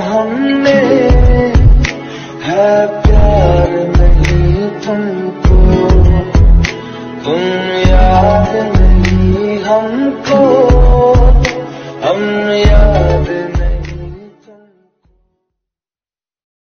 हमने है प्यार नहीं तुमको। तुम याद नहीं हमको। हम याद नहीं